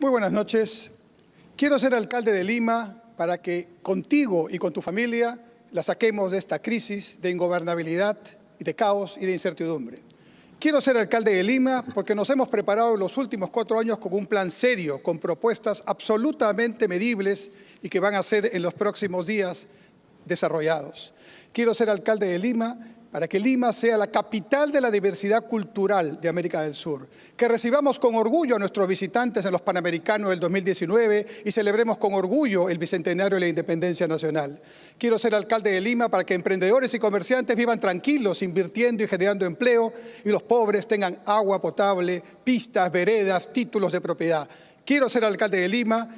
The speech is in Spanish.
Muy buenas noches. Quiero ser alcalde de Lima para que contigo y con tu familia la saquemos de esta crisis de ingobernabilidad y de caos y de incertidumbre. Quiero ser alcalde de Lima porque nos hemos preparado en los últimos cuatro años con un plan serio, con propuestas absolutamente medibles y que van a ser en los próximos días desarrollados. Quiero ser alcalde de Lima para que Lima sea la capital de la diversidad cultural de América del Sur, que recibamos con orgullo a nuestros visitantes en los Panamericanos del 2019 y celebremos con orgullo el Bicentenario de la Independencia Nacional. Quiero ser alcalde de Lima para que emprendedores y comerciantes vivan tranquilos, invirtiendo y generando empleo, y los pobres tengan agua potable, pistas, veredas, títulos de propiedad. Quiero ser alcalde de Lima.